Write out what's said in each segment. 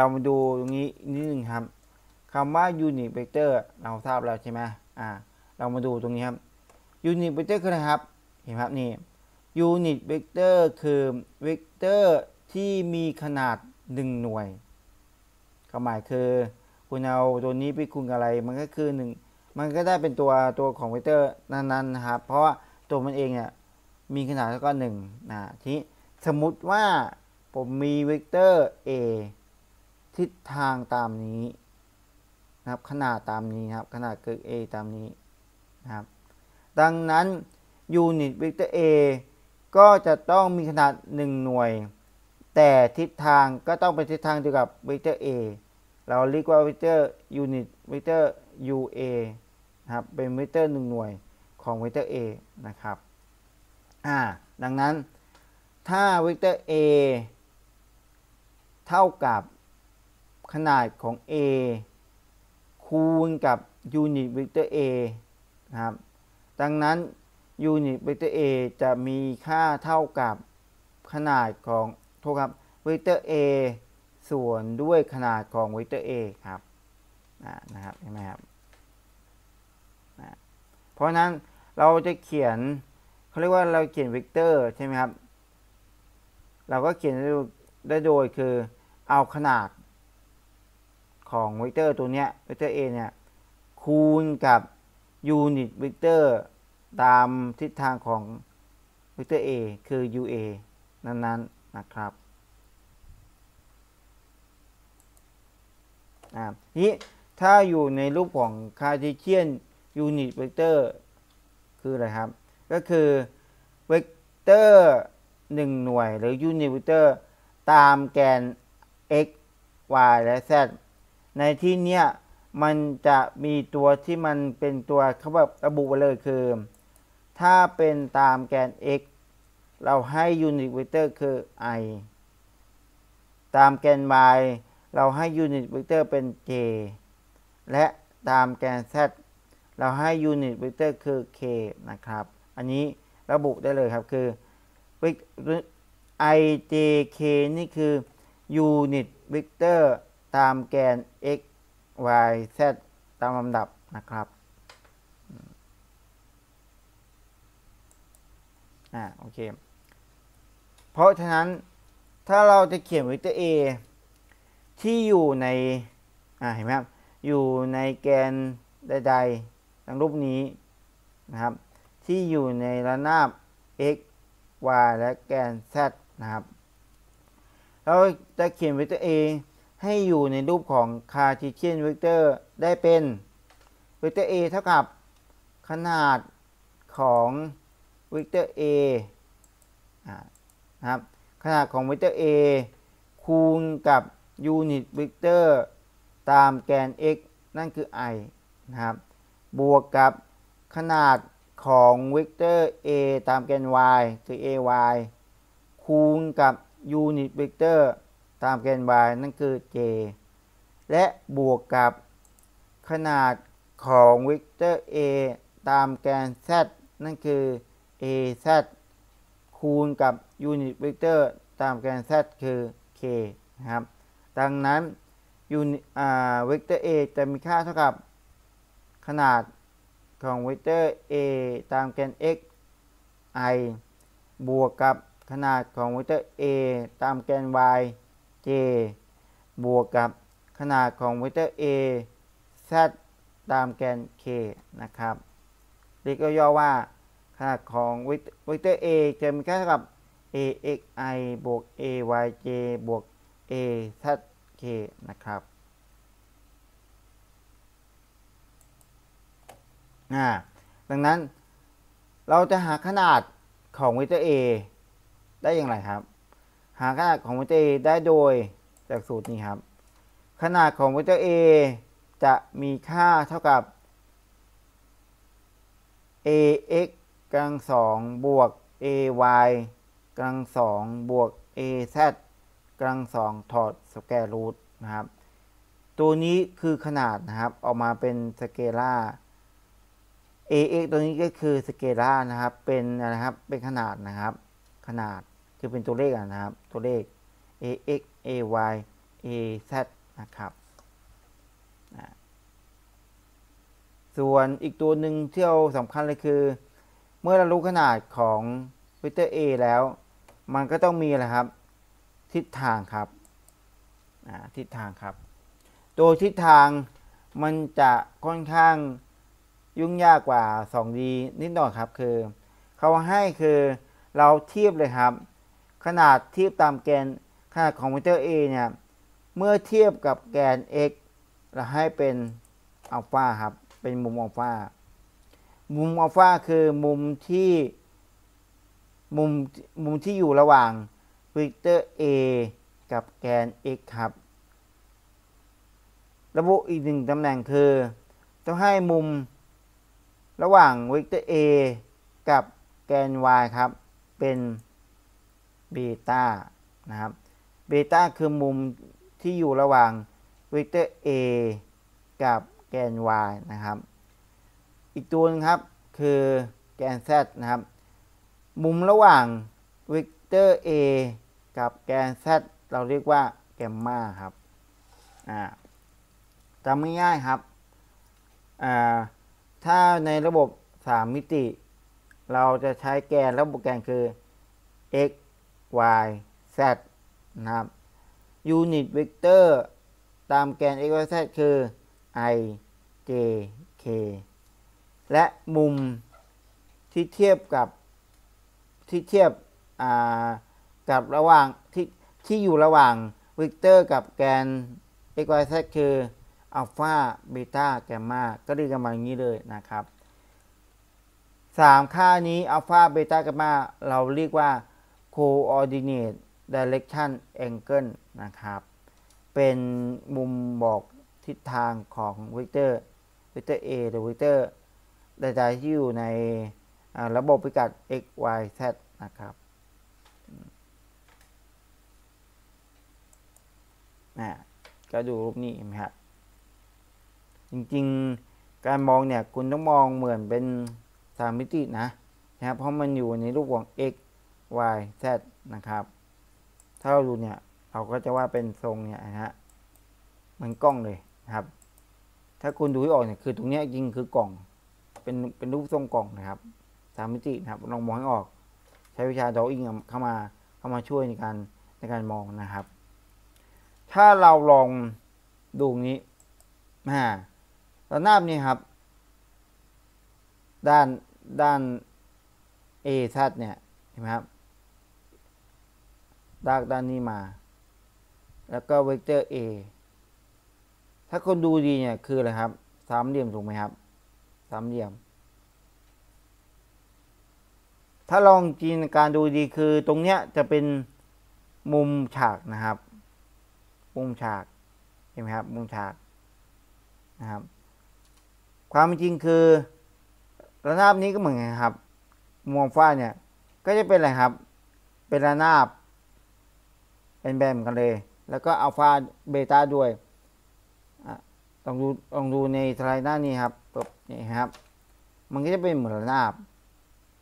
เรามาดูตรงนี้นิดนึงครับคำว่า unit vector เราทราบแล้วใช่ไหมอ่า เรามาดูตรงนี้ครับ unit vector คืออะไรครับ เห็นไหมครับนี่ unit vector คือเวกเตอร์ที่มีขนาด 1 หน่วยความหมายคือ คุณเอาตัวนี้ไปคูณกับอะไร มันก็คือ 1 มันก็ได้เป็นตัวตัวของเวกเตอร์นั้นๆนะครับ เพราะว่าตัวมันเองเนี่ยมีขนาดเท่ากับ1นะทีนี้สมมุติว่าผมมีเวกเตอร์ a ทิศทางตามนี้นะครับขนาดตามนี้นะครับขนาดเกิด a ตามนี้นะครับดังนั้นยูนิตเวกเตอร์ a ก็จะต้องมีขนาด 1 หน่วย แต่ทิศทางก็ต้องเป็นทิศทางเดียวกับเวกเตอร์ a เราเรียกว่าเวกเตอร์ยูนิตเวกเตอร์ ua นะครับเป็นเวกเตอร์1หน่วยของเวกเตอร์ a นะครับอ่าดังนั้นถ้าเวกเตอร์ a เท่ากับ ขนาดของ a คูณกับ unit vector a นะครับ ดังนั้น unit vector a จะมีค่าเท่ากับขนาดของโทษครับเวกเตอร์ a ส่วนด้วยขนาดของเวกเตอร์ a ครับนะครับเห็นไหมครับนะเพราะนั้นเราจะเขียนเขาเรียกว่าเราเขียนเวกเตอร์ใช่ไหมครับ เราก็เขียนได้โดยคือเอาขนาด ของเวกเตอร์ตัวเนี้ยเวกเตอร์ a เนี่ยคูณกับ unit vector ตามทิศทางของเวกเตอร์ a คือ ua นั้นๆนะครับนี้ถ้าอยู่ในรูปของ Cartesian unit vector คืออะไรครับ ก็คือเวกเตอร์1หน่วยหรือ unit vector ตามแกน x y และ z ในที่เนี้ยมันจะมีตัวที่มันเป็นตัวเขาแบบระบุไว้เลยคือ ถ้าเป็นตามแกน x เราให้ unit vector คือ i ตามแกน y เราให้ unit vector เป็น j และตามแกน z เราให้ unit vector คือ k นะครับ อันนี้ระบุได้เลยครับคือ i j k นี่คือ unit vector ตามแกน x y z ตามลำดับนะครับ อ่า โอเค เพราะฉะนั้นถ้าเราจะเขียนเวกเตอร์ a ที่อยู่ใน อ่า เห็นไหมครับ อยู่ในแกนใดๆดังรูปนี้นะครับ ที่อยู่ในระนาบ x y และแกน z นะครับ เราจะเขียนเวกเตอร์ a ให้อยู่ในรูปของ Cartesian vector ได้เป็นเวกเตอร์ a เท่ากับขนาดของเวกเตอร์ a นะครับขนาดของเวกเตอร์ a คูณกับ unit vector ตามแกน x นั่นคือ i นะครับบวกกับขนาดของเวกเตอร์ a ตามแกน y คือ ay คูณกับ unit vector ตามแกน y นั่นคือ j และบวกกับขนาดของเวกเตอร์ a ตามแกน z นั่นคือ az คูณกับ unit vector ตามแกน z คือ k นะครับ ดังนั้น unit vector a จะมีค่าเท่ากับขนาดของเวกเตอร์ a ตามแกน x i บวกกับขนาดของเวกเตอร์ a ตามแกน y j บวกกับขนาดของเวกเตอร์ a z ตามแกน k นะครับเรียกย่อว่า ขนาดของเวกเตอร์ a จะมีค่าเท่ากับ a x i บวก a y j บวก a z k นะครับดังนั้นเราจะหาขนาดของเวกเตอร์ a ได้อย่างไรครับ หาขนาดของเวกเตอร์ a ได้โดยจากสูตรนี้ครับ ขนาดของเวกเตอร์ a จะมีค่าเท่ากับ ax กำลังสองบวก ay กำลังสองบวก az กำลังสองถอด square root นะครับ ตัวนี้คือขนาดนะครับออกมาเป็นสเกลาร์ ax ตัวนี้ก็คือสเกลานะครับเป็นนะครับเป็นขนาดนะครับ ขนาด คือเป็นตัวเลขนะครับ ตัวเลข ax ay az นะครับส่วนอีกตัวหนึ่งที่เราสำคัญเลยคือ เมื่อเรารู้ขนาดของเวกเตอร์ a แล้ว มันก็ต้องมีอะไรครับ ทิศทางครับทิศทางครับ ตัวทิศทางมันจะค่อนข้างยุ่งยากกว่า 2D นิดหน่อยครับ คือเขาให้คือเราเทียบเลยครับ ขนาดเทียบตามแกนขนาดของเวกเตอร์ a เนี่ย เมื่อเทียบกับแกน x เราให้เป็นอัลฟาครับ เป็นมุมอัลฟา มุมอัลฟาคือมุมที่มุมมุมที่อยู่ระหว่างเวกเตอร์ a กับแกน x ครับ ระบุอีกหนึ่งตำแหน่งคือต้องให้มุมระหว่างเวกเตอร์ a กับแกน y ครับ เป็น เบต้านะครับเบต้าคือมุมที่อยู่ระหว่างเวกเตอร์ a กับแกน y นะครับ อีกตัวนึงครับคือแกน z นะครับ มุมระหว่างเวกเตอร์ a กับแกน z เราเรียกว่าแกมมาครับจำง่ายๆครับถ้าในระบบ 3 มิติ เราจะใช้แกนระบบแกนคือ x y z นะครับ unit vector ตามแกน x y z คือ i j k และมุมที่เทียบกับที่เทียบกับระหว่างที่ที่อยู่ระหว่างเวกเตอร์กับแกน x y z คืออัลฟาเบต้าแกมมาก็เรียกกันมาอย่างนี้เลยนะครับสามค่านี้อัลฟาเบต้าแกมมาเราเรียกว่า coordinate direction angle นะครับ เป็นมุมบอกทิศทางของเวกเตอร์เวกเตอร์ a หรือเวกเตอร์ใดๆที่อยู่ในระบบพิกัด x y z นะครับนะก็ดูรูปนี้เห็นไหมครับจริงๆ การมองเนี่ย คุณต้องมองเหมือนเป็นสามมิตินะนะครับ เพราะมันอยู่ในรูปของ x y z นะครับ ถ้าเราดูเนี่ย เราก็จะว่าเป็นทรงเนี่ยนะฮะมันกล้องเลยนะครับ ถ้าคุณดูให้ออกเนี่ยคือตรงนี้จริงคือกล่อง เป็นเป็นรูปทรงกล่องนะครับสามมิตินะครับลองมองให้ออก ใช้วิชาดออิงเข้ามาเข้ามาช่วยในการในการมองนะครับ ถ้าเราลองดูนี้มาระนาบนี้ครับ ด้านด้าน A ซัดเนี่ยเห็นไหมครับ ดากด้านนี้มา แล้วก็เวกเตอร์ A ถ้าคนดูดีเนี่ยคืออะไรครับ สามเหลี่ยมถูกไหมครับ สามเหลี่ยม ถ้าลองจินการดูดีคือตรงเนี้ยจะเป็นมุมฉากนะครับ มุมฉาก เห็นไหมครับ มุมฉากนะครับ ความจริงคือระนาบนี้ก็เหมือนกันครับมวงฟ้าเนี่ย ก็จะเป็นอะไรครับ เป็นระนาบ เป็นแบบกันเลย แล้วก็อัลฟาเบต้าด้วยลองดูลองดูในสไลด์หน้านี้ครับปุ๊บนี่ครับ มันก็จะเป็นเหมือนระนาบ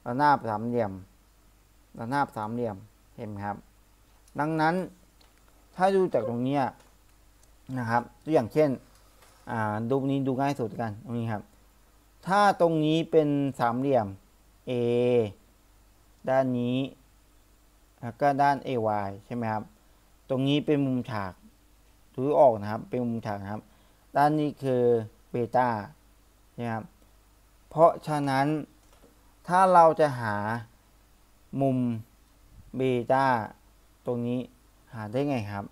ระนาบสามเหลี่ยมระนาบสามเหลี่ยมเห็นไหมครับ ดังนั้นถ้าดูจากตรงนี้นะครับ ตัวอย่างเช่นดูนี้ดูง่ายสุดกันตรงนี้ครับ ถ้าตรงนี้เป็นสามเหลี่ยม A ด้านนี้ แล้วก็ด้าน AY ใช่ไหมครับ ตรงนี้เป็นมุมฉากดูออกนะครับ เป็นมุมฉากนะครับ ด้านนี้คือเบต้านะครับ เพราะฉะนั้นถ้าเราจะหามุมเบต้าตรงนี้หาได้ไงครับ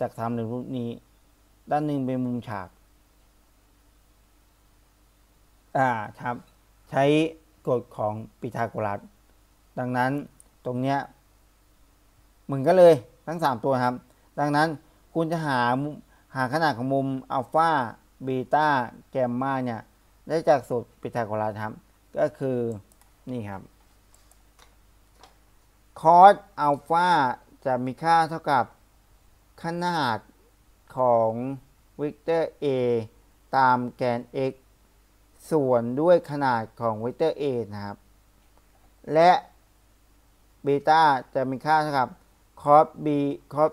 จากสามเหลี่ยมรูปนี้ ด้านหนึ่งเป็นมุมฉาก อ่าครับ ใช้กฎของปิทาโกรัส ดังนั้นตรงเนี้ยเหมือนกันเลย ทั้ง 3 ตัวครับ ดังนั้นคุณจะหาหาขนาดของมุมอัลฟาเบต้าแกมมาเนี่ยได้จากสูตรปิทาโกรัสครับ ก็คือนี่ครับ cos อัลฟาจะมีค่าเท่ากับขนาดของวิกเตอร์ a ตามแกน x ส่วนด้วยขนาดของวิกเตอร์ a นะครับ และเบต้าจะมีค่าเท่ากับ cos b cos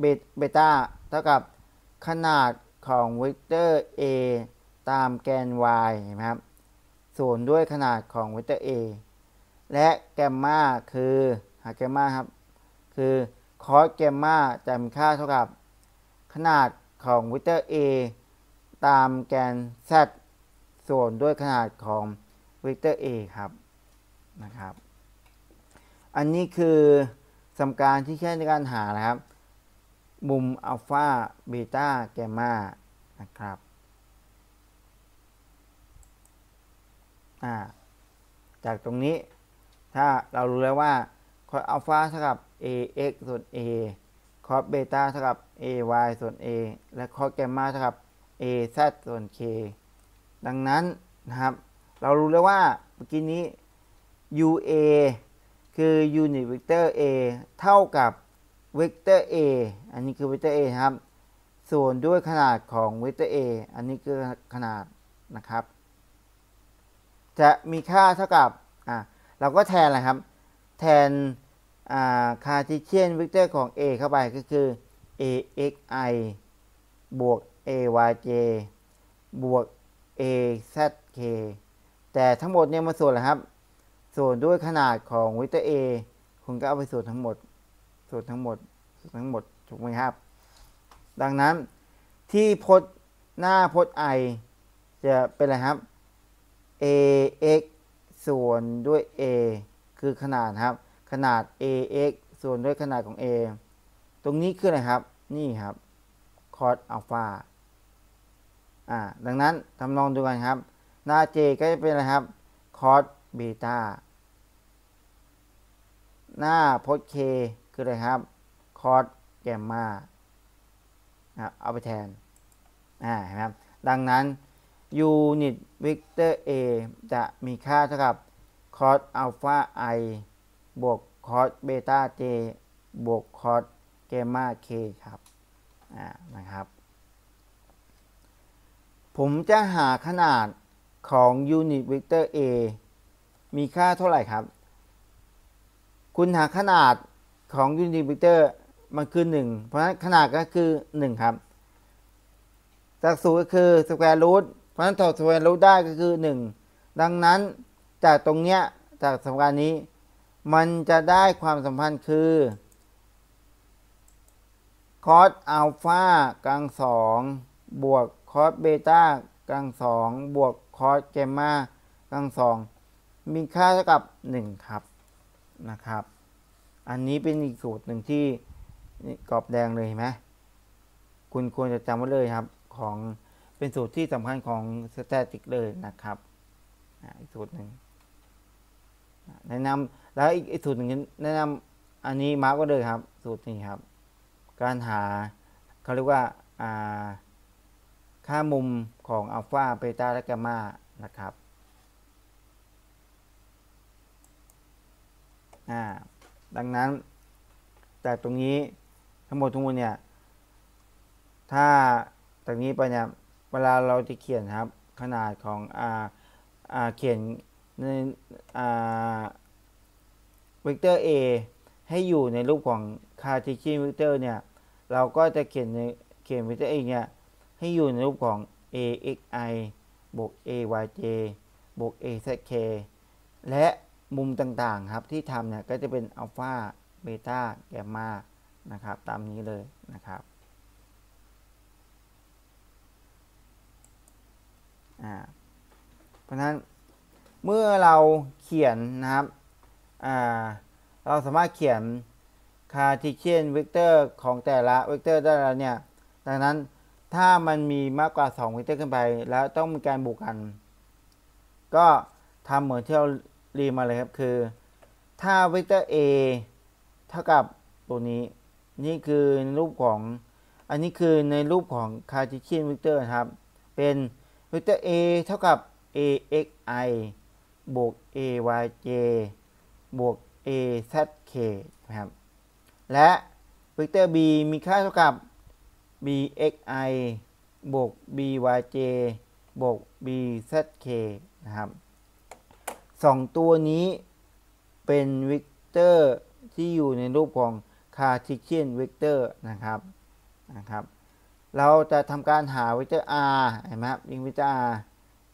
เบเบต้าเท่ากับขนาดของเวกเตอร์ a ตามแกน y เห็นไหมครับส่วนด้วยขนาดของเวกเตอร์ a และแกมมาคือหาแกมมาครับ คือ cos แกมมาจะมีค่าเท่ากับ ขนาดของเวกเตอร์ a ตามแกน z ส่วนด้วยขนาดของเวกเตอร์ a ครับนะครับ อันนี้คือ สมการที่ใช้ในการหานะครับ มุมอัลฟาเบต้าแกมมานะครับจากตรงนี้ถ้าเรารู้แล้วว่า cos อัลฟาเท่ากับ ax ส่วน a cos เบต้าเท่ากับ ay ส่วน a และ cos แกมมาเท่ากับ az ส่วน a ดังนั้นนะครับ เรารู้แล้วว่าเมื่อกี้นี้ ua คือ unit vector a เท่ากับเวกเตอร์ a อันนี้คือเวกเตอร์ a ครับ ส่วนด้วยขนาดของเวกเตอร์ a อันนี้คือขนาดนะครับ จะมีค่าเท่ากับอ่าเราก็แทนอะไรครับ แทน Cartesian vector ของ a เข้าไปก็คือ axi บวก ayj บวก azk แต่ทั้งหมดเนี่ยมาส่วนอะไรครับ ส่วนด้วยขนาดของเวกเตอร์ a คุณก็เอาไปส่วนทั้งหมด ส่วนทั้งหมด ส่วนทั้งหมด ถูกไหมครับ ดังนั้นที่พจน์หน้าพจน์ i จะเป็นอะไรครับ ax ส่วนด้วย a คือขนาดครับ ขนาด ax ส่วนด้วยขนาดของ a ตรงนี้คืออะไรครับ นี่ครับ cos อัลฟาอ่า ดังนั้นทำลองดูกันครับ หน้า j ก็จะเป็นอะไรครับ cos เบต้าหน้าพจน์ k คืออะไรครับ cos แกมมาเอาไปแทนอ่าเห็นไหมครับ ดังนั้นยูนิตเวกเตอร์ a จะมีค่าเท่ากับ cos อัลฟา i บวก cos เบต้า j บวก cos แกมมา k ครับ อ่า นะครับ ผมจะหาขนาดของยูนิตเวกเตอร์ a มีค่าเท่าไหร่ครับ คุณหาขนาดของ unit vector มันคือ 1 เพราะฉะนั้นขนาดก็คือ 1 ครับจากสูตรก็คือ square rootเพราะฉะนั้นถอด square root ได้ก็คือ 1 ดังนั้นจากตรงเนี้ยจากสมการนี้ มันจะได้ความสัมพันธ์คือ cos อัลฟากำลังสองบวก cos เบต้ากำลังสองบวก cos แกมมากำลังสอง มีค่าเท่ากับ 1 ครับนะครับ อันนี้เป็นอีกสูตรหนึ่งที่กรอบแดงเลยเห็นไหมคุณควรจะจำไว้เลยครับของเป็นสูตรที่สำคัญของ static เลยนะครับอีกสูตรหนึ่งแนะนำแล้วอีกสูตรหนึ่งแนะนำอันนี้ mark ไว้เลยครับ สูตรนี้ครับ การหาเขาเรียกว่าค่ามุมของอัลฟาเบต้าและแกมมานะครับ ดังนั้นจากตรงนี้ทั้งหมดทั้งมวลเนี่ยถ้าจากนี้ไปเนี่ยเวลาเราจะเขียนครับขนาดของอ่าอ่าเขียนในอ่าเวกเตอร์ A ให้อยู่ในรูปของ Cartesian vector เนี่ยเราก็จะเขียนในเขียนเวกเตอร์ A เนี่ยให้อยู่ในรูปของ axi บวก ayj บวก azk และ มุมต่างๆครับที่ทำเนี่ยก็จะเป็นอัลฟาเบต้าแกมมานะครับตามนี้เลยนะครับเพราะนั้นเมื่อเราเขียนนะครับเราสามารถเขียน Cartesian vector ของแต่ละเวกเตอร์ได้แล้วเนี่ยดังนั้นถ้ามันมีมากกว่า2เวกเตอร์ขึ้นไป แล้วต้องมีการบวกกัน ก็ทำเหมือนที่เรา เรียนมาเลยครับคือ ถ้าเวกเตอร์ a เท่ากับตัวนี้ นี่คือในรูปของ อันนี้คือในรูปของ Cartesian vector ครับ เป็นเวกเตอร์ a เท่ากับ axi บวก ayj บวก azk นะครับ และเวกเตอร์ b มีค่าเท่ากับ bxi บวก byj บวก bzk นะครับ สองตัวนี้เป็นเวกเตอร์ที่อยู่ในรูปของค Cartesian vector นะครับนะครับ เราจะทำการหาเวกเตอร์ r เห็นไหมครับยิงเวกเตอร์ r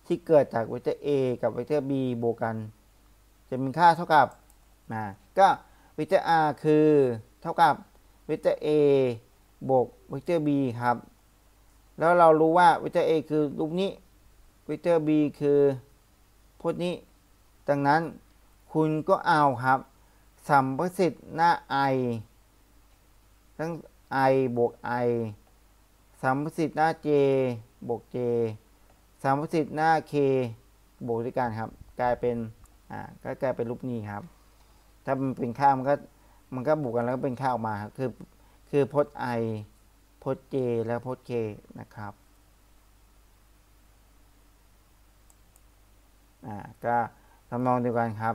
ที่เกิดจากเวกเตอร์ a กับเวกเตอร์ b บวกกัน จะมีค่าเท่ากับนะก็เวกเตอร์ r คือเท่ากับเวกเตอร์ a บวกเวกเตอร์ b ครับ แล้วเรารู้ว่าเวกเตอร์ a คือรูปนี้เวกเตอร์ b คือพจน์นี้ ดังนั้นคุณก็เอาครับสัมประสิทธิ์หน้า i ทั้ง i บวก i สัมประสิทธิ์หน้า j บวก j สัมประสิทธิ์หน้า k บวกด้วยกันครับ กลายเป็นอ่าก็กลายเป็นรูปนี้ครับ ถ้ามันเป็นค่ามันก็มันก็บวกกันแล้วก็เป็นค่าออกมาครับคือคือพจน์ i พจน์ j แล้วพจน์ k นะครับอ่าก็ ทำนองเดียวกันครับ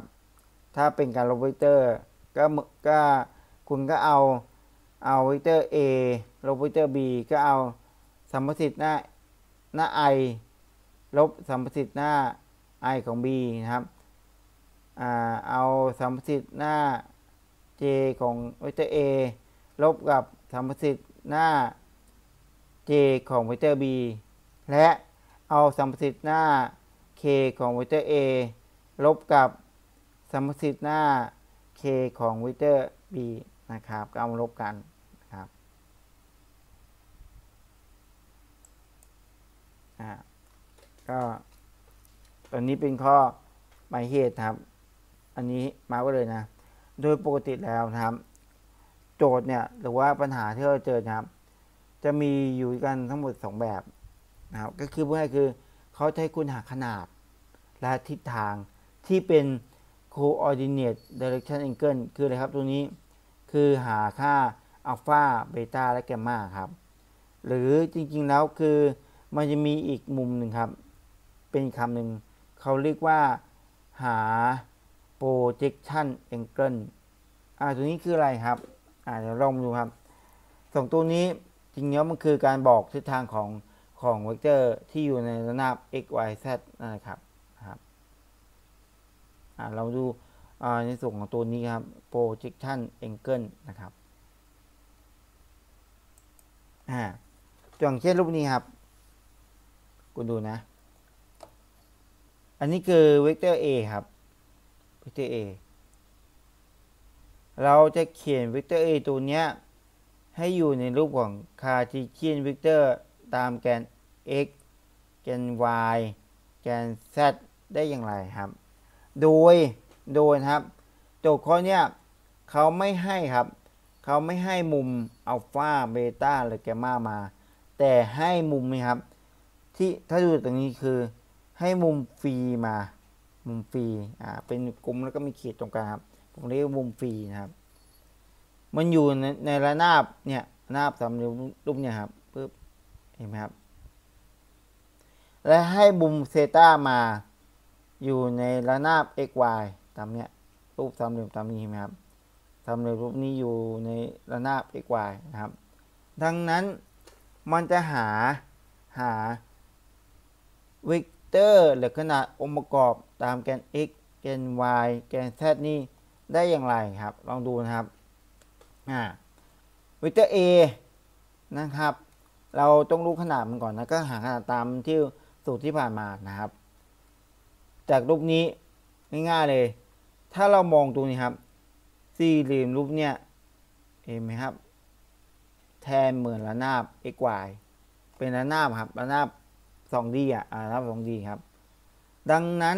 ถ้าเป็นการลบเวกเตอร์ก็ก็คุณก็เอาเอาเวกเตอร์ a ลบเวกเตอร์ b ก็เอาสัมประสิทธิ์หน้าหน้า i ลบสัมประสิทธิ์หน้า i ของ b นะครับอ่าเอาสัมประสิทธิ์หน้า j ของเวกเตอร์ a ลบกับสัมประสิทธิ์หน้า j ของเวกเตอร์ b และเอาสัมประสิทธิ์หน้า k ของเวกเตอร์ a ลบกับสัมประสิทธิ์หน้า k ของวกเตอร์ b นะครับก็เอามาลบกันนะครับอ่าก็ตอนนี้เป็นข้อหมายเหตุครับ อันนี้มาไว้เลยนะ โดยปกติแล้วนะครับ โจทย์เนี่ยหรือว่าปัญหาที่เราเจอนะครับ จะมีอยู่กันทั้งหมด 2 แบบนะครับก็คือเพื่อคือเขาใช้คุณหาขนาดและทิศทาง ที่เป็น coordinate direction angle คืออะไรครับตัวนี้คือหาค่าอัลฟาเบต้าและแกมมาครับ หรือจริงๆแล้วคือมันจะมีอีกมุมหนึ่งครับ เป็นคำหนึ่งเขาเรียกว่าหา projection angle อ่าตัวนี้คืออะไรครับ อ่าเดี๋ยวลองดูครับสองตัวนี้จริงๆมันคือการบอกทิศทางของของเวกเตอร์ที่อยู่ในระนาบ x y z นะครับนะครับ เราดูในส่วนของตัวนี้ครับ projection angle นะครับอ่าอย่างเช่นรูปนี้ครับ คุณดูนะ อันนี้คือเวกเตอร์ a ครับ เวกเตอร์ a เราจะเขียนเวกเตอร์ a ตัวเนี้ยให้อยู่ในรูปของ Cartesian vector ตามแกน x แกน y แกน z ได้อย่างไรครับ โดยโดยครับโจทย์ข้อนี้เขาไม่ให้ครับ เขาไม่ให้มุมอัลฟาเบต้าหรือแกมมามา แต่ให้มุมนี่ครับ ที่ถ้าดูตรงนี้คือ ให้มุมฟรีมา มุมฟรีอ่าเป็นกลมแล้วก็มีขีดตรงกลางครับผมเรียกมุมฟรีนะครับ มันอยู่ในในระนาบเนี่ยระนาบสามเหลี่ยมรูปเนี่ยครับปึ๊บเห็นไหมครับ และให้มุมเซต้ามา อยู่ในระนาบ xy ตามเนี้ยรูปสามเหลี่ยมตามนี้ไหมครับสามเหลี่ยมรูปนี้อยู่ในระนาบ x y นะครับ ดังนั้นมันจะหาหาเวกเตอร์หรือขนาดองค์ประกอบตามแกน x แกน y แกน z นี่ได้อย่างไรครับ ลองดูนะครับอ่าเวกเตอร์ a นะครับ เราต้องรู้ขนาดมันก่อนนะก็หาขนาดตามที่สูตรที่ผ่านมานะครับ จากรูปนี้ง่ายๆเลย ถ้าเรามองตรงนี้ครับ สี่เหลี่ยมรูปเนี่ยเห็นไหมครับ แทนเหมือนระนาบ x y เป็นระนาบครับระนาบ 2D อะระนาบ 2D ครับ ดังนั้น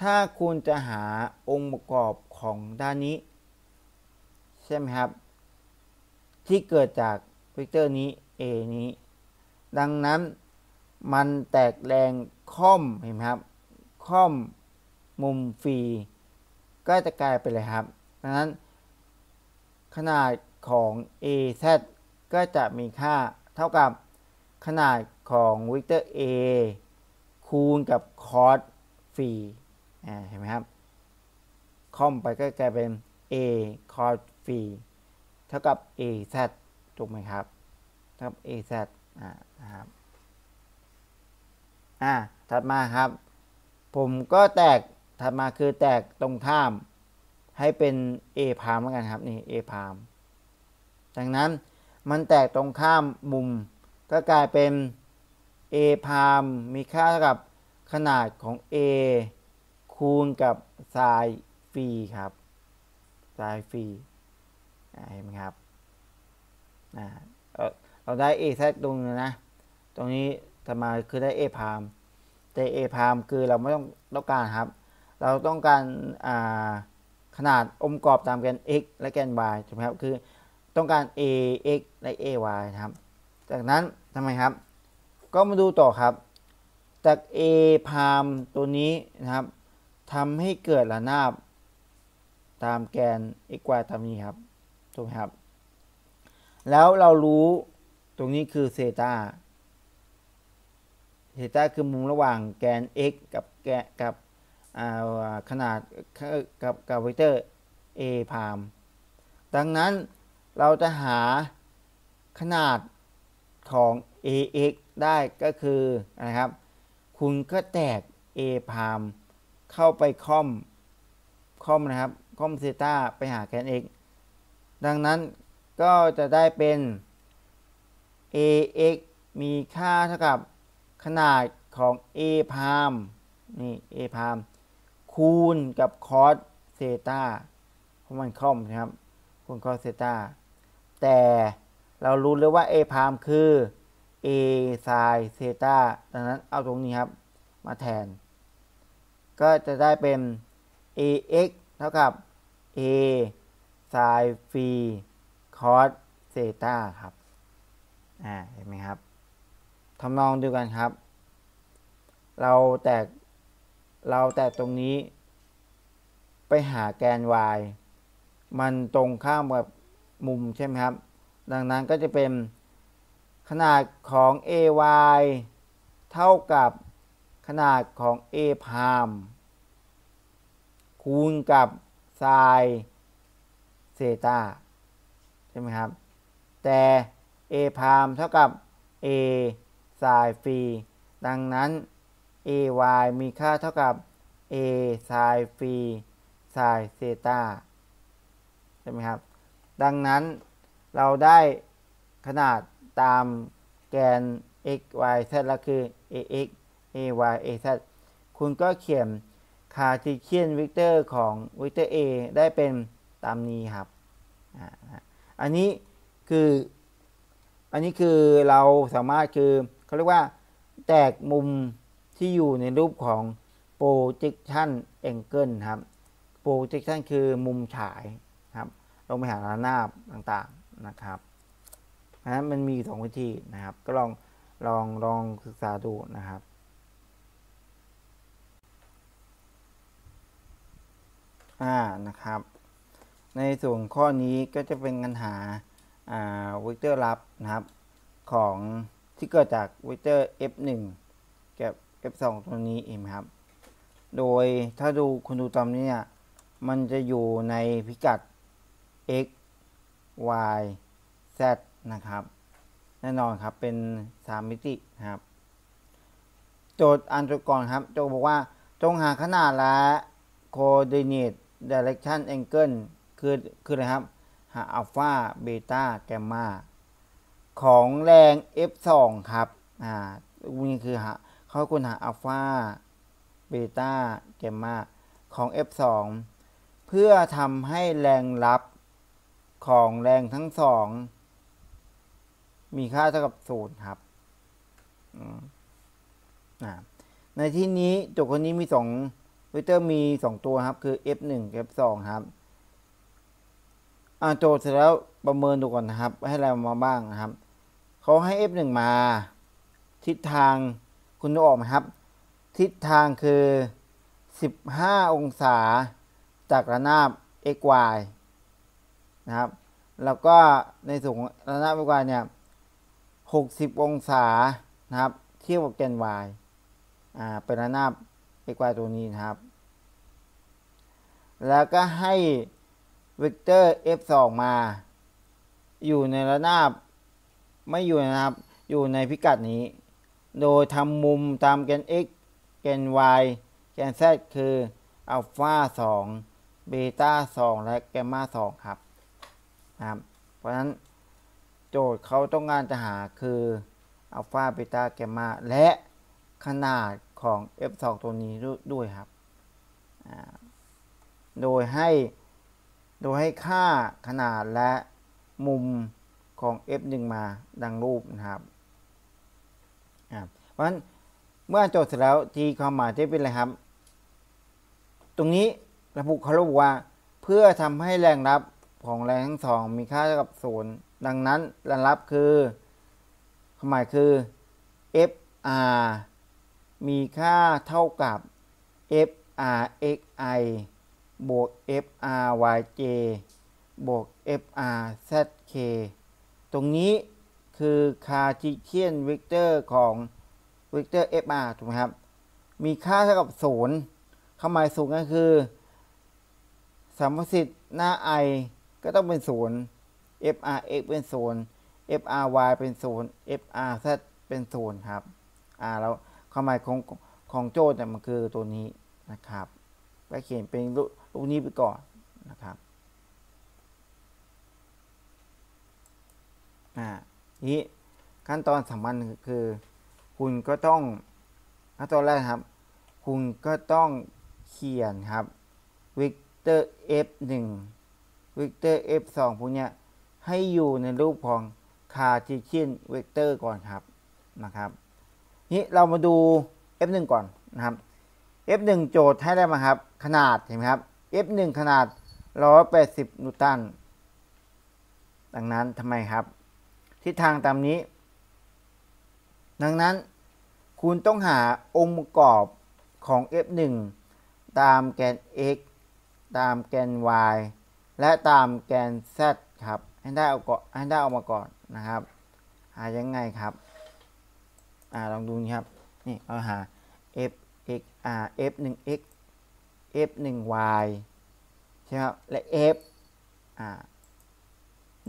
ถ้าคุณจะหาองค์ประกอบของด้านนี้ ใช่ไหมครับ ที่เกิดจากเวกเตอร์นี้ a นี้ ดังนั้นมันแตกแรงค่อมเห็นไหมครับ ค่อมมุมฟรีก็จะกลายเป็นอะไรครับดังนั้น ขนาดของ AZ ก็จะมีค่าเท่ากับขนาดของวิกเตอร์ A คูณกับคอสฟรีเห็นไหมครับคอมไปก็กลายเป็น A cos phi เท่ากับ AZ ถูกไหมครับเท่ากับ AZ นะครับ อ่า ถัดมาครับ ผมก็แตกถัดมาคือแตกตรงข้าม ให้เป็น a พามแล้วกันครับนี่ a พามดังนั้นมันแตกตรงข้ามมุม ก็กลายเป็น a พามมีค่าเท่ากับขนาดของ a คูณกับไซน์ฟรีครับไซน์ฟรีเห็นไหมครับเราได้ a แทตรงนี้นะ ตรงนี้ทำมาคือได้ a พาม แต่ a พามคือเราไม่ต้องต้องการครับ เราต้องการขนาดองค์ปรอบตามแกน x และแกน y ถูกไหมครับคือต้องการ a x และ a y นะครับ จากนั้นทำไมครับ ก็มาดูต่อครับ จาก a พามตัวนี้นะครับทำให้เกิดระนาบตามแกน x y ตามนี้ครับถูกไหมครับ แล้วเรารู้ตรงนี้คือเซตา เซต้าคือมุมระหว่างแกน x กับแกกับขนาดกับกับเวกเตอร์ a พามดังนั้นเราจะหาขนาดของ ax ได้ก็คือนะครับ คุณก็แตก a พามเข้าไปค่อมค่อมนะครับค่อมเซต้าไปหาแกน x ดังนั้นก็จะได้เป็น ax มีค่าเท่ากับ ขนาดของ a พามนี่ a พามคูณกับคอสเซตาเพราะมันค่อมนะครับคูณคอสเซตาแต่เรารู้เลยว่า a prime คือ a ไซน์เซตาดังนั้นเอาตรงนี้ครับ มาแทน ก็จะได้เป็น ax เท่ากับ a ไซน์ฟีคอสเซตาครับ อ่า เห็นไหมครับ ทำนองเดียวกันครับ เราแตกเราแตกตรงนี้ ไปหาแกน y มันตรงข้ามกับมุมใช่ไหมครับ ดังนั้นก็จะเป็นขนาดของ ay เท่ากับขนาดของ a พามคูณกับไซน์เซตาใช่ไหมครับ แต่ a พามเท่ากับ a ไซน์ฟรี ดังนั้น ay มีค่าเท่ากับ a ไซน์ฟรีไซน์เซตาใช่ไหมครับ ดังนั้นเราได้ขนาดตามแกน x y z แล้วคือ ax ay az คุณก็เขียน Cartesian vector ของเวกเตอร์ a ได้เป็นตามนี้ครับ อันนี้คือ อันนี้คือเราสามารถคือ เขาเรียกว่า แตกมุมที่อยู่ในรูปของ projection angle ครับ projection คือมุมฉายครับลงไปหาระนาบต่างๆนะครับนะมันมีสองวิธีนะครับ ก็ลองลองลองศึกษาดูนะครับอ่านะครับ ในส่วนข้อนี้ก็จะเป็นปัญหาอ่าเวกเตอร์รับนะครับของ ที่เกิดจากเวกเตอร์ f1 กับ f2 ตัวนี้เองครับ โดยถ้าดูคุณดูตามนี้เนี่ยมันจะอยู่ในพิกัด x y z นะครับ แน่นอนครับเป็น 3 มิตินะครับ โจทย์อันตรก่อนครับโจทย์บอกว่าจงหาขนาดและ coordinate direction angle คือคืออะไรครับ หาอัลฟาเบต้าแกมมา ของแรง f2 ครับ อ่านี่คือหาเขาคุณหาอัลฟาเบต้าแกมมาของ f2 เพื่อทำให้แรงลัพธ์ของแรงทั้งสอง มีค่าเท่ากับศูนย์ครับ ในที่นี้โจทย์คนนี้มีสองเวกเตอร์มีสองตัวครับ คือ f1 f2 ครับโจทย์เสร็จแล้วประเมินดูก่อนนะครับ ให้เรามาบ้างนะครับ เขาให้ f1 มา ทิศทางคุณดูออกไหมครับ ทิศทางคือ 15 องศา จากระนาบ xy นะครับ แล้วก็ในส่วนระนาบ xy เนี่ย 60 องศานะครับ เทียบกับแกน y อ่าเป็นระนาบ xy ตัวนี้นะครับ แล้วก็ให้เวกเตอร์ f2 มา อยู่ในระนาบ ไม่อยู่นะครับ อยู่ในพิกัดนี้ โดยทำมุมตามแกน x แกน y แกน z คืออัลฟา2เบต้า2และแกมมา2ครับนะครับ เพราะฉะนั้นโจทย์เขาต้องการจะหาคืออัลฟาเบต้าแกมมาและขนาดของ f2 ตัวนี้ด้วยครับ โดยให้ โดยให้ค่าขนาดและมุม ของ f1 มาดังรูปนะครับเพราะฉะนั้นเมื่อจทย์เสร็จแล้วทีความหมายจะเป็นอะไรครับ ตรงนี้ระบุเขาระบุว่าเพื่อทำให้แรงรับของแรงทั้งสองมีค่าเท่ากับศูนย์ดังนั้นแรงรับคือความหมายคือ Fr มีค่าเท่ากับ frxi บวก fryj บวก frzk ตรงนี้คือ Cartesian vector ของเวกเตอร์ fr ถูกไหมครับ มีค่าเท่ากับศูนย์ความหมายศูนย์ก็คือสัมประสิทธิ์หน้า i ก็ต้องเป็นศูนย์ frx เป็นศูนย์ fry เป็นศูนย์ frz เป็นศูนย์ครับ อ่าแล้วความหมายของของโจทย์เนี่ยมันคือตัวนี้นะครับไปเขียนเป็นรูปนี้ไปก่อนนะครับ อ่านี้ขั้นตอนสำคัญคือ คุณก็ต้องขั้นตอนแรกครับ คุณก็ต้องเขียนครับวิกเตอร์ f1 เวกเตอร์ f2 พวกเนี้ยให้อยู่ในรูปของ Cartesian vector ก่อนครับนะครับนี้เรามาดู f1 ก่อนนะครับ f1 โจทย์ให้ได้มาครับขนาดเห็นไหมครับ f1 ขนาด 180 นิวตัน ดังนั้นทำไมครับ ทิศทางตามนี้ ดังนั้นคุณต้องหาองค์ประกอบของ f1 ตามแกน x ตามแกน y และตามแกน z ครับ ให้ได้เอาก่อนให้ได้ออกมาก่อนนะครับ หายังไงครับ อ่าลองดูนี่ครับ นี่เอาหา f x r f 1 x f 1 y ใช่ครับ และ f อ่า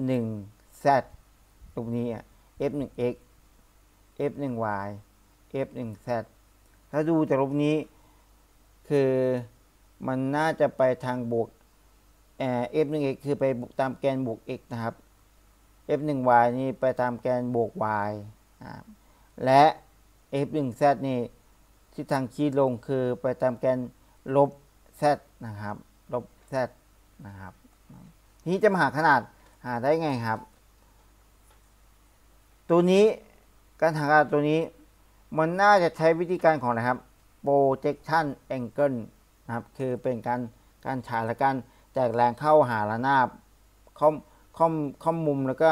1 z ตรงนี้อะ f 1 x f 1 y f 1 z ถ้าดูจากรูปนี้ คือมันน่าจะไปทางบวก f 1 x คือไปตามแกนบวก x นะครับ f 1 y นี่ไปตามแกนบวก y และ f 1 z นี่ทิศทางชี้ลงคือไปตามแกนลบ z นะครับ ลบ z นะครับนี้จะมาหาขนาดหาได้ไงครับ ตัวนี้การหาขนาดตัวนี้ มันน่าจะใช้วิธีการของอะไรครับ projection angle นะครับ คือเป็นการการฉายและการแจกแรงเข้าหาระนาบข้อมข้อมข้อมมุมแล้วก็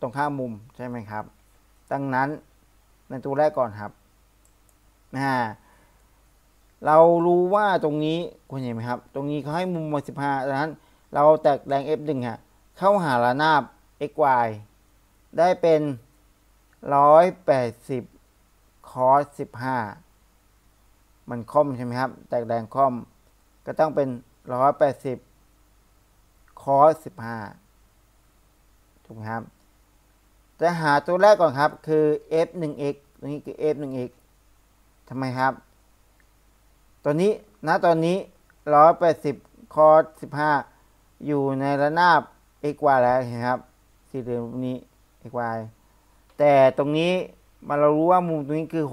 ตรงข้ามมุมใช่ไหมครับ ดังนั้นในตัวแรกก่อนครับนะเรารู้ว่าตรงนี้คุณเห็นไหมครับ ตรงนี้เขาให้มุมมาสิบห้าดังนั้น เราแตกแรง F1 ฮะเข้าหาระนาบ xy ได้เป็น ร้อยแปดสิบคอสสิบห้ามันคอมใช่ไหมครับ แตกแรงคอม ก็ต้องเป็นร้อยแปดสิบคอสสิบห้าถูกไหมครับจะหาตัวแรกก่อนครับ คือ f1x ตัวนี้คือ f1x ทำไมครับตัวนี้ณตอนนี้ 180 คอส15 อยู่ในระนาบ x y แล้วเห็นครับ สี่เหลี่ยมนี้ x y แต่ตรงนี้มาเรารู้ว่ามุมตรงนี้คือ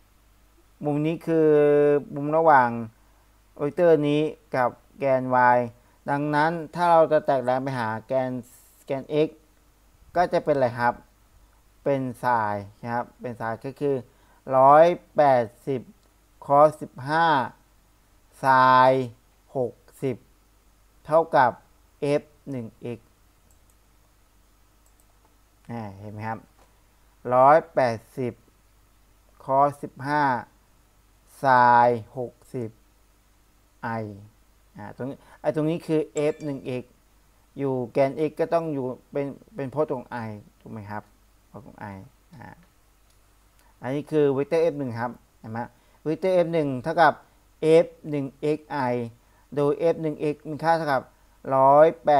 60 มุมนี้คือมุมระหว่างเวกเตอร์นี้กับแกน y ดังนั้นถ้าเราจะแตกแรงไปหาแกนแกน x ก็จะเป็นอะไรครับ เป็นสายนะครับ เป็นสายก็คือร้อยแปดสิบคอสิบห้าไซน์หกสิบเท่ากับ f หนึ่ง x เห็นไหมครับร้อยแปดสิบคอสิบห้าไซน์หกสิบ i อ่าตรงนี้ไอตรงนี้คือ f หนึ่ง x อยู่แกน x ก็ต้องอยู่เป็นเป็นพจน์ของ i ถูกไหมครับพจน์ของ i อ่าอันนี้คือเวกเตอร์ f 1ครับเห็นไหมเวกเตอร์ f 1เท่ากับ f 1 xi โดย f 1 x มีค่าเท่ากับ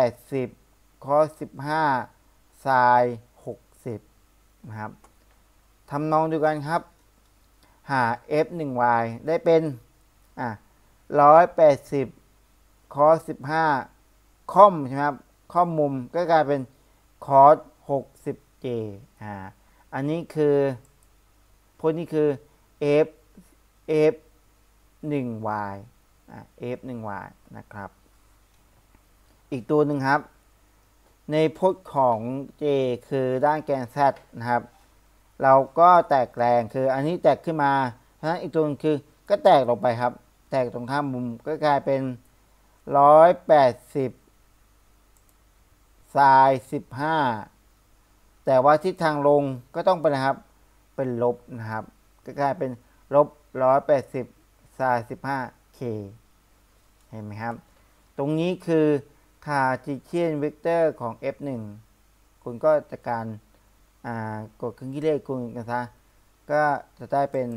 180 cos 15 sin 60นะครับทำนองเดียวกันครับ หา f 1 y ได้เป็นอะ180คอส15คอมใช่ไหมครับคอมมุมก็กลายเป็นคอส 60j อ่าอันนี้คือพวกนี้คือ f f 1y อ่า f 1y นะครับ อีกตัวหนึ่งครับ ในพจน์ของ j คือด้านแกน z นะครับ เราก็แตกแรงคืออันนี้แตกขึ้นมาเพราะฉะนั้นอีกตัวนึงคือก็แตกลงไปครับ แตกตรงข้ามมุมก็กลายเป็น 180ไซน์15 แต่ว่าทิศทางลงก็ต้องเป็นนะครับ เป็นลบนะครับ ก็กลายเป็นลบ 180ไซน์15 k เห็นไหมครับ ตรงนี้คือ Cartesian vector ของ f1 คุณก็จัดการกดเครื่องคิดเลขคุณกันซะก็จะได้เป็น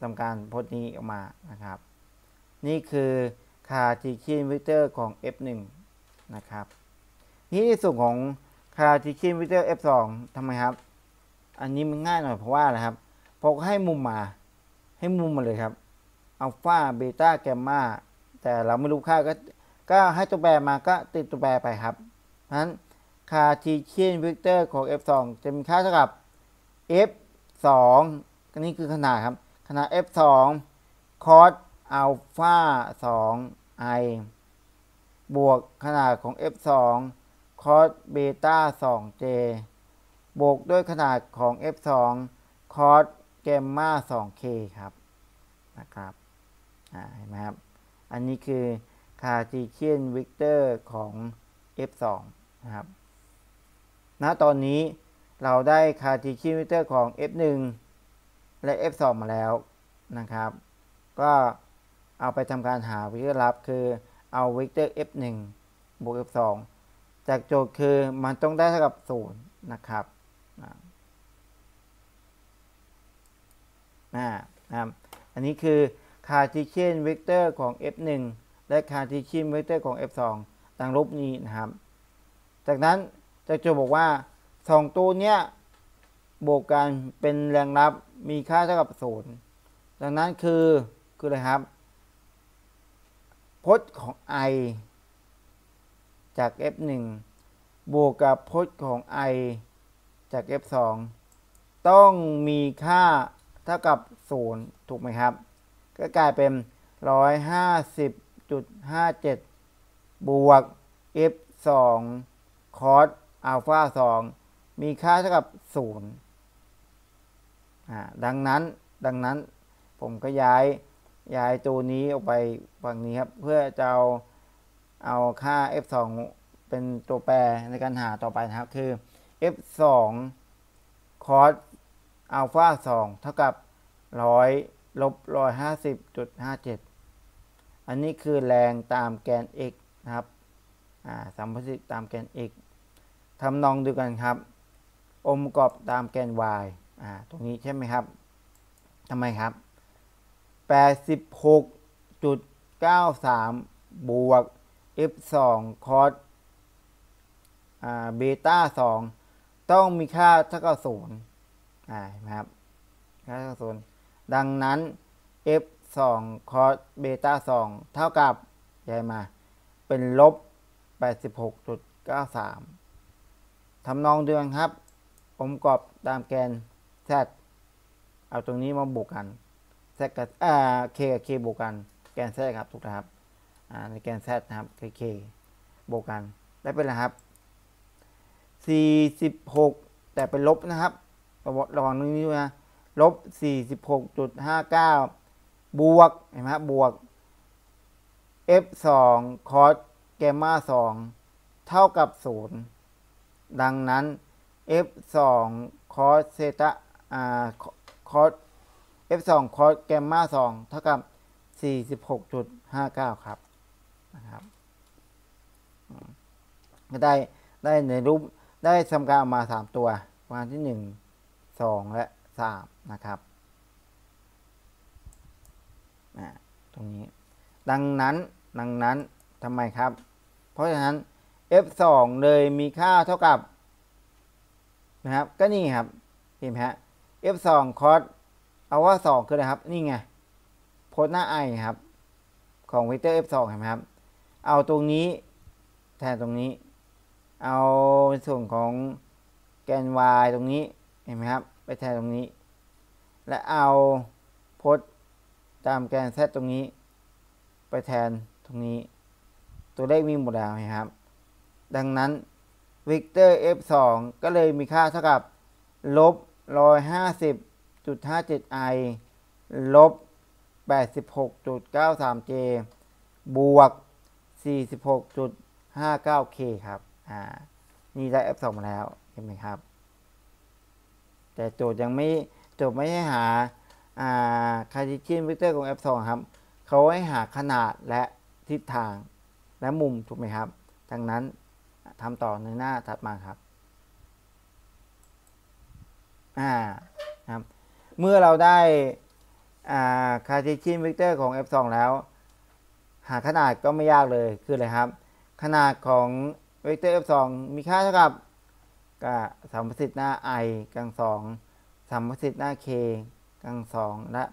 ทำการพจน์นี้ออกมานะครับ นี่คือคาร์ติเชียนเวกเตอร์ของ f1 นะครับนี่ในส่วนของคาร์ติเชียนเวกเตอร์ f2 ทำไมครับ อันนี้มันง่ายหน่อยเพราะว่าอะไรครับโจทย์ให้มุมมาให้มุมมาเลยครับอัลฟาเบต้าแกมมาแต่เราไม่รู้ค่าก็ ก็ให้ตัวแปรมาก็ติดตัวแปรไปครับเพราะฉะนั้น Cartesian vector ของ f2 จะมีค่าเท่ากับ f2 ก็นี่คือขนาดครับ ขนาด f2 cos อัลฟา2 i บวกขนาดของ f2 cos เบต้า 2j บวกด้วยขนาดของ f2 cos แกมมา 2k ครับ นะครับ เห็นไหมครับ อันนี้คือ Cartesian vector ของ f2 นะครับณตอนนี้เราได้ Cartesian vector ของ f1 และ f2 มาแล้วนะครับ ก็เอาไปทำการหาเวกเตอร์ลัพธ์คือเอาวิกเตอร์ f1 บวก f2 จากโจทย์คือมันต้องได้เท่ากับ 0 นะครับนะครับ อันนี้คือคาร์ติเชียนเวกเตอร์ของ f1 และคาร์ติเชียนเวกเตอร์ของ f2 ตามรูปนี้นะครับ จากนั้นจะจะบอกว่า 2 ตัวเนี้ยบวกกันเป็นแรงลัพธ์มีค่าเท่ากับ0ดังนั้นคือคืออะไรครับพจน์ของ i จาก f1 บวกกับพจน์ของ i จาก f2 ต้องมีค่าเท่ากับ 0 ถูกไหมครับ ก็กลายเป็น 0.57 บวก f 2 cos อัลฟา2มีค่าเท่ากับ 0 ดังนั้นดังนั้นผมก็ย้ายย้ายตัวนี้ออกไปฝั่งนี้ครับ เพื่อจะเอาเอาค่า f 2เป็นตัวแปรในการหาต่อไปนะครับ คือ f 2 cos อัลฟา2เท่ากับ 100ลบ150.57 อันนี้คือแรงตามแกน x นะครับสัมพัทธ์ตามแกน x ทำนองเดูกันครับ อมกระกอบตามแกน y ตรงนี้ใช่ไหมครับทำไมครับ 86.93 บวก f 2 cos เบต้า2ต้องมีค่าเท่ากับ0นะครับค่าเท่ากับ0ดังนั้น f 2 cos เบต้า2เท่ากับใหญ่มา เป็นลบ 86.93ทำนองเดือนครับผมกรอบตามแกน z เอาตรงนี้มาบวกกัน z กับอ่า k กับ k บวกกัน แกน z ครับถูกนะครับอ่าในแกน z นะครับคือ k บวกกัน ได้เป็นอะไรครับ 46 แต่เป็นลบนะครับระหว่างนี้ด้วยนะลบ 46.59 บวกเห็นไหมบวก f 2 cos แกมมา2เท่ากับ 0 ดังนั้น f 2 cos เซตาอ่า cos f 2 cos แกมมา2เท่ากับ 46.59 ครับนะครับก็ได้ได้ในรูปได้ทำการออกมา 3 ตัวประการที่ 1 2 และ 3 นะครับ ตรงนี้ ดังนั้น ดังนั้นทำไมครับ เพราะฉะนั้น f 2เลยมีค่าเท่ากับนะครับ ก็นี่ครับ เห็นไหมฮะ f 2 cos เอาว่า 2 คืออะไรครับ นี่ไงโพสหน้า i ครับ ของเวกเตอร์ f 2เห็นไหมครับ เอาตรงนี้แทนตรงนี้ เอาส่วนของแกน y ตรงนี้ เห็นไหมครับ ไปแทนตรงนี้ และเอาโพจน์ ตามแกน z ตรงนี้ ไปแทนตรงนี้ ตัวเลขมีหมดแล้วนะครับ ดังนั้นวิกเตอร์ f2 ก็เลยมีค่าเท่ากับลบ 150.57i ลบ 86.93j บวก 46.59k ครับ อ่า นี่ได้ f2 มาแล้ว เห็นไหมครับ แต่โจทย์ยังไม่ โจทย์ไม่ให้หาอ่า คาร์ติเชียนวิกเตอร์ของ f2 ครับเขาให้หาขนาดและทิศทางและมุมถูกไหมครับ ดังนั้นทำต่อในหน้าถัดมาครับอ่าครับเมื่อเราได้ Cartesian vector ของ f2 แล้ว หาขนาดก็ไม่ยากเลยคืออะไรครับ ขนาดของเวกเตอร์ f2 มีค่าเท่ากับกับสามประสิทธิ์หน้า i กลางสองสามประสิทธิ์หน้า k กลางสองและ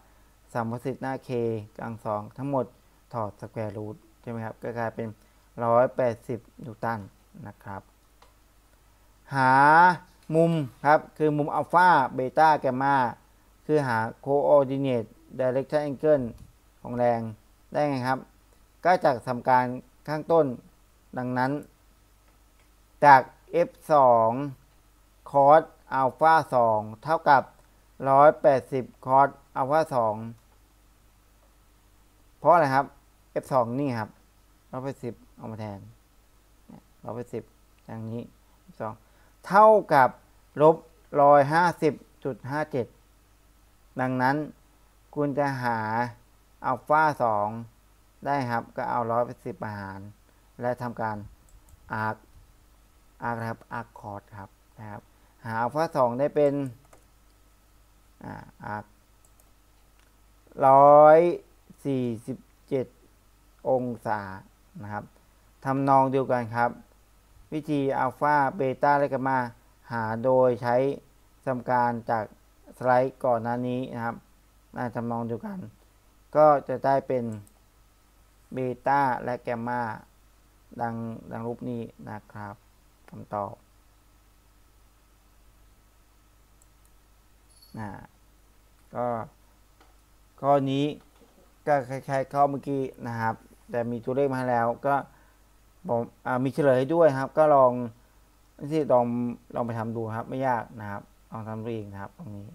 สามประสิทธิ์หน้า k กลางสองทั้งหมดถอด square root ใช่ไหมครับก็กลายเป็น 180 นิวตันนะครับ หามุมครับ คือมุมอัลฟาเบต้าแกมมาคือหา coordinate direction angle ของแรงได้ไงครับ ก็จากทำการข้างต้นดังนั้น จาก f 2 cos อัลฟา2เท่ากับ 180 cos อัลฟา2เพราะอะไรครับ f 2นี่ครับ180เอามาแทน180อย่างนี้ f 2เท่ากับลบ150.57ดังนั้นคุณจะหาอัลฟา2ได้ครับก็เอา180มาหาร และทำการอาร์คอาร์ครับอาร์คคอร์ดครับนะครับ หาอัลฟา2ได้เป็น อาร์คร้อยสี่สิบเจ็ดองศานะครับทำนองเดียวกันครับ วิธีอัลฟาเบต้าและกามาหาโดยใช้ทำการจากสไลด์ก่อนหน้านี้นะครับน่าทำนองเดียวกัน ก็จะได้เป็นเบต้าและแกมมาดังดังรูปนี้นะครับคำตอบ นะก็ข้อนี้ก็คล้ายๆข้อเมื่อกี้นะครับ แต่มีตัวเลขมาแล้วก็ผมมีเฉลยด้วยครับ ก็ลองนี่ลองลองไปทำดูครับ ไม่ยากนะครับ ลองทำดูเองนะครับ ตรงนี้